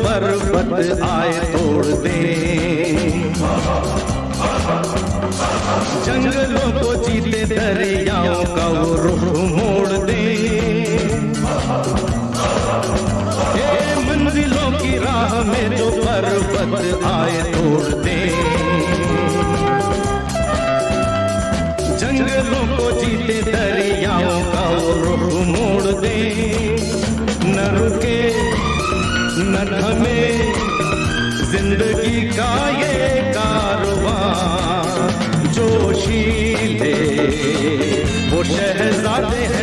पर्वत आए तोड़ दे। जंगलों को जीते दरियाओं का वो रुख मोड़ दे। मंजिलों की राह में जो पर्वत आए तोड़ दे। जंगलों को जीते दरियाओं का वो रुख मोड़ दे। न थमे ज़िंदगी का ये कारोबार जोशीले वो शहजादे हैं।